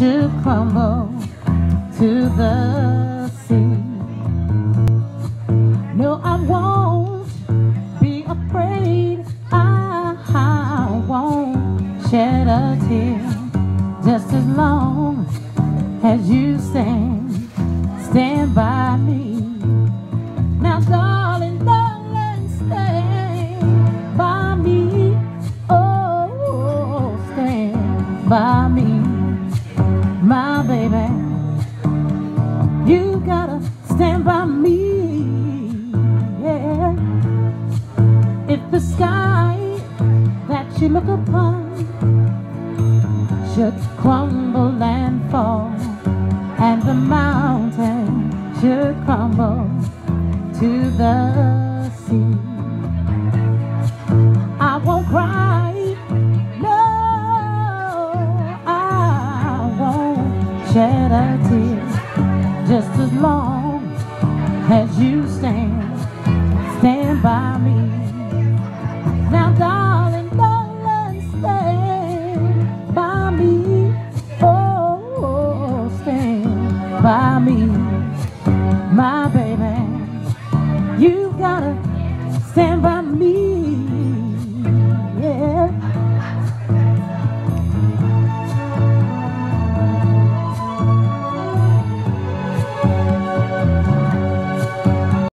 should crumble to the sea. No, I won't be afraid. I, I won't shed a tear just as long as you stand, stand by me. Now, darling, darling, stand by me. Oh, stand by me, stand by me. Yeah. If the sky that you look upon should crumble and fall, and the mountain should crumble to the sea. I won't cry, no, I won't shed a tear, just as long as you stand, stand by me. Now, darling, darling, stand by me, oh, stand by me, my baby. You gotta stand by